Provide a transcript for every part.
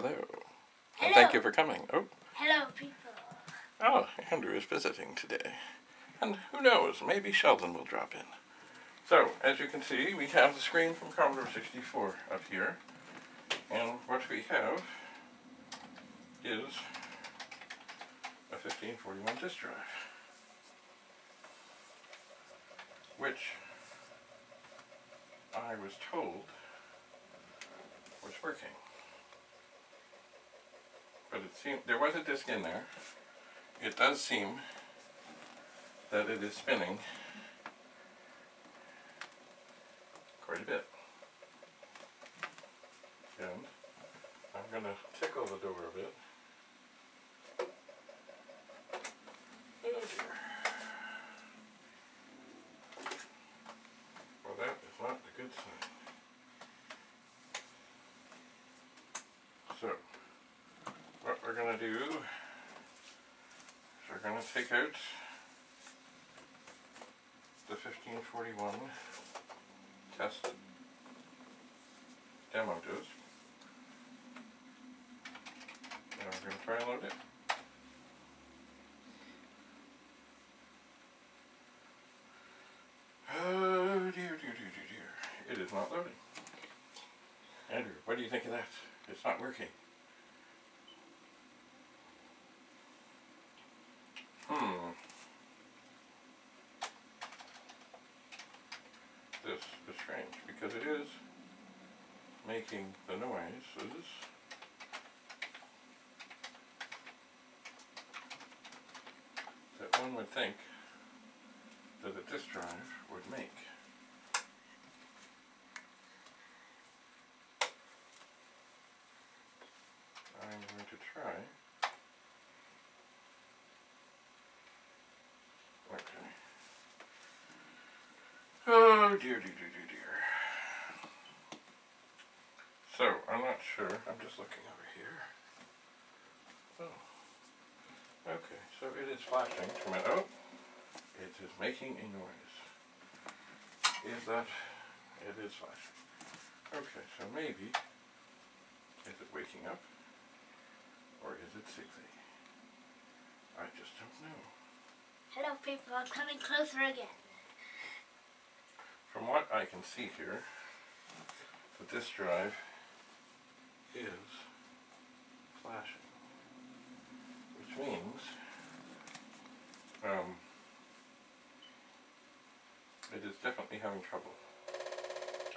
Hello. Oh, Hello. And thank you for coming. Oh, Hello, people. oh, Andrew is visiting today. And who knows, maybe Sheldon will drop in. So, as you can see, we have the screen from Commodore 64 up here. And what we have is a 1541 disk drive. Which I was told was working. But it seemed, there was a disk in there. It does seem that it is spinning quite a bit. And I'm going to tickle the door a bit. Oh dear. Well, that is not a good sign. So, what we're going to do is we're going to take out the 1541 test demo disc. And we're going to try and load it. Oh dear, dear, dear, dear, dear. It is not loading. Andrew, what do you think of that? It's not working. Hmm. This is strange because it is making the noises that one would think that a disk drive would make. I'm going to try. Okay. Oh dear, dear, dear, dear, dear. So, I'm not sure. I'm just looking over here. Oh. Okay, so it is flashing. Oh, it is making a noise. Is that? It is flashing. Okay, so maybe, is it waking up? Or is it sickly? I just don't know. Hello, people. I'm coming closer again. From what I can see here, the disk drive is flashing, which means um, it is definitely having trouble.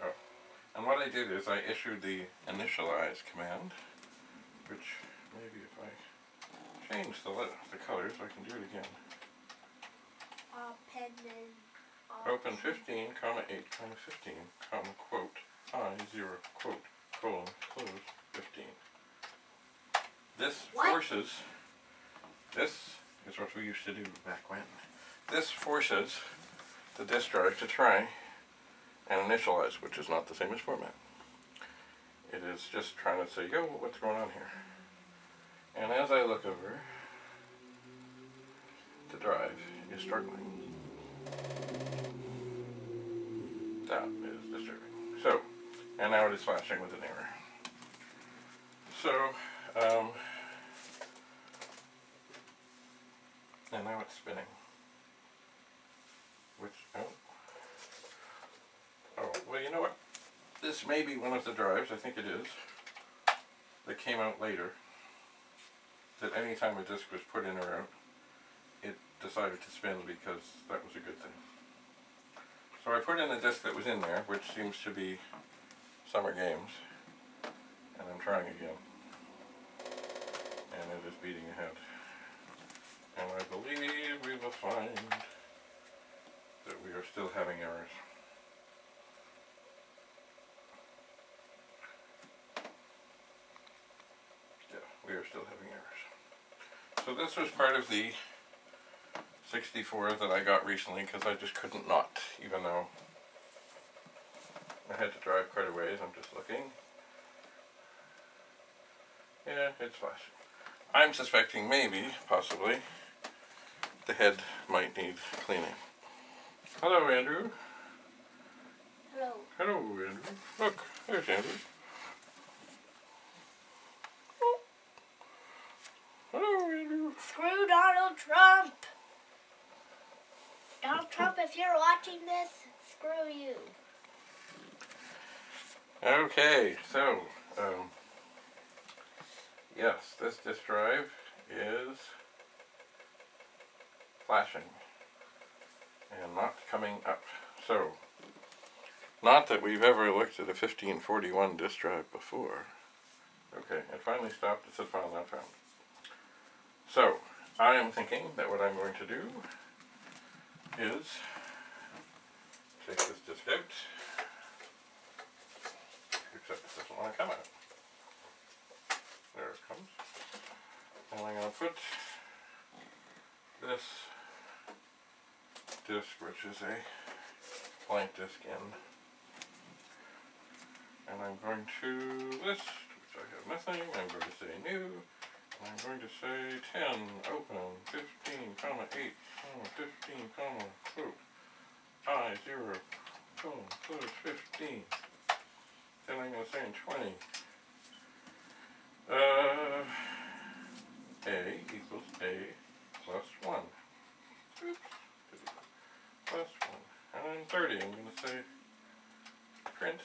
Oh, and what I did is I issued the initialize command, which maybe if I change the the colors, I can do it again. Open Open 15, comma 8, comma 15, comma quote, I, 0, quote, colon, close, 15. This What? forces, this is what we used to do back when. This forces the disk drive to try and initialize, which is not the same as format. It is just trying to say, yo, what's going on here? And as I look over, the drive is struggling. That is disturbing. So, and now it is flashing with an error. So, um, and now it's spinning. Which, oh. Oh, well, you know what? This may be one of the drives, I think it is, that came out later. That any time a disc was put in or out, it decided to spin because that was a good thing. So I put in a disc that was in there, which seems to be Summer Games, and I'm trying again. And it is beating ahead. And I believe we will find that we are still having errors. Yeah, we are still having errors. So this was part of the 64 that I got recently because I just couldn't not, even though I had to drive quite a ways, I'm just looking. Yeah, it's flashing. I'm suspecting maybe, possibly, the head might need cleaning. Hello, Andrew. Hello. Hello, Andrew. Look, there's Andrew. Oh. Hello, Andrew. Screw Donald Trump. Donald Trump, if you're watching this, screw you. Okay, so, um, yes, this disk drive is flashing and not coming up. So, not that we've ever looked at a 1541 disk drive before. Okay, it finally stopped. It said file not found. So, I am thinking that what I'm going to do is take this disk out except it doesn't want to come out. There it comes. Put this disc, which is a blank disc in, and I'm going to list, which I have nothing, I'm going to say new, and I'm going to say 10, open, 15, comma 8, comma 15, comma, quote, I, 0, boom, close 15. Then I'm going to say in 20. Uh, A equals A plus 1. Oops. Plus 1. And then 30, I'm going to say print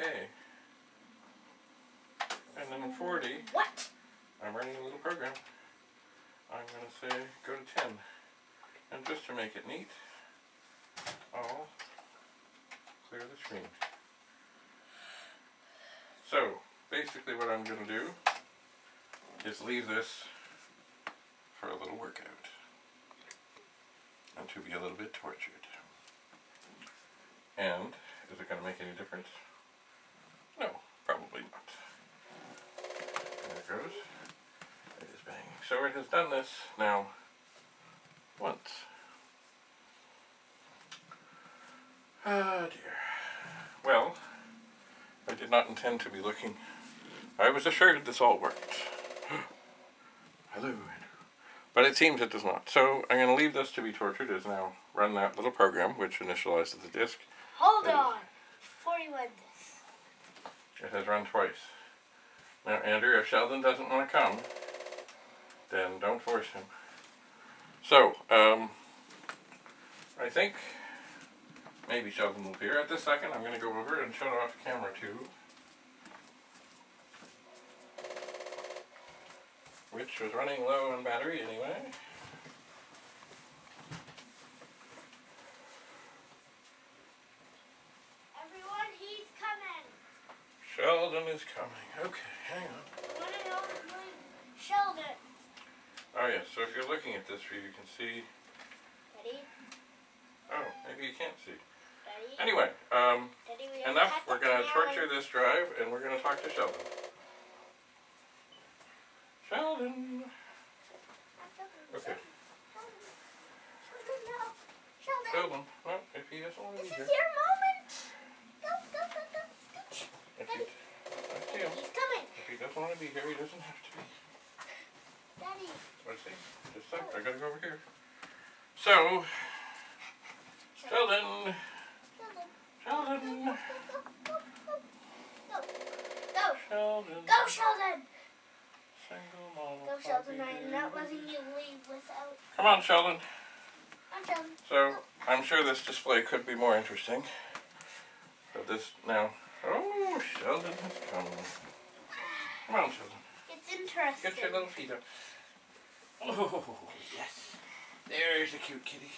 A. And then in 40, What? I'm running a little program. I'm going to say go to 10. And just to make it neat, I'll clear the screen. So, basically what I'm going to do is leave this for a little workout. And to be a little bit tortured. And, is it going to make any difference? No, probably not. There it goes. It is banging. So it has done this now once. Ah dear. Well, I did not intend to be looking. I was assured this all worked. Hello. But it seems it does not. So I'm going to leave this to be tortured as now run that little program which initializes the disk. Hold It is. on. Before you end this. It has run twice. Now, Andrew, if Sheldon doesn't want to come, then don't force him. So, um, I think maybe Sheldon will appear. At this second, I'm going to go over and shut off camera two, which was running low on battery anyway. Everyone, he's coming. Sheldon is coming. Okay, hang on. One and only Sheldon. Oh yeah, so if you're looking at this view, you can see. Ready? Oh, maybe you can't see. Ready? Anyway, um, Ready? we enough. We're going to torture this drive and we're going to talk to Sheldon. Sheldon. Okay. Sheldon. Sheldon. Sheldon. Well, if he doesn't want to be here. This here. is your moment. Go, go, go, go. Scooch. If he, I see him. He's coming. If he doesn't want to be here, he doesn't have to be. Daddy. Let's see. Just a sec. I gotta go over here. So, Sheldon. Sheldon. Sheldon. Go, go, go, go. Go. Sheldon. Go, Sheldon. Single. Go, Sheldon. I'm not letting you leave without. Come on, Sheldon. I'm. So, I'm sure this display could be more interesting. But this now. Oh, Sheldon has come. Come on, Sheldon. It's interesting. Get your little feet up. Oh, yes. There's a cute kitty.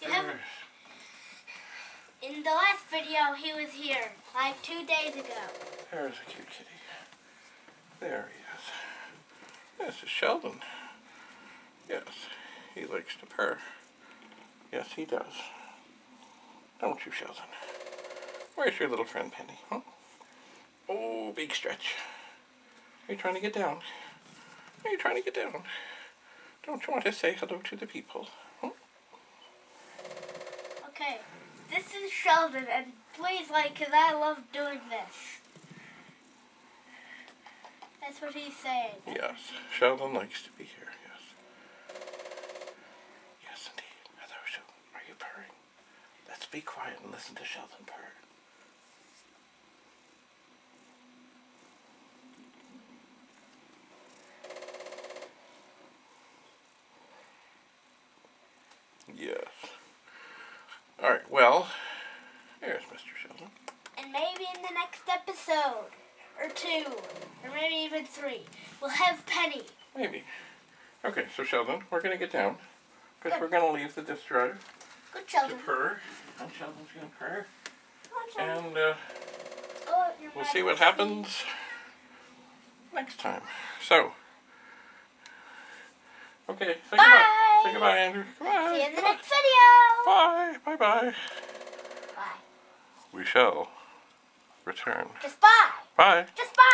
There's- In the last video, he was here like two days ago. There's a cute kitty. There he is. This is Sheldon. Yes, he likes to purr. Yes, he does. Don't you, Sheldon? Where's your little friend Penny? Huh? Oh, big stretch. Are you trying to get down? Are you trying to get down? Don't you want to say hello to the people? Huh? Okay, this is Sheldon, and please like, because I love doing this. That's what he's saying. Yes, Sheldon likes to be here, yes. Yes, indeed. Hello, Sheldon. Are you purring? Let's be quiet and listen to Sheldon purr. Yes. All right, well, here's Mr. Sheldon. And maybe in the next episode, or two, or maybe even three, we'll have Penny. Maybe. Okay, so Sheldon, we're gonna get down because we're gonna leave the disk drive Good to Sheldon. purr, and Sheldon's gonna purr, on, and uh, Oh, we'll see what to happens next time. So, okay, say Bye. goodbye. Say goodbye, Andrew. Goodbye. See you in the next video. Bye. Bye. Bye. Bye. We shall return. Just bye. Bye. Just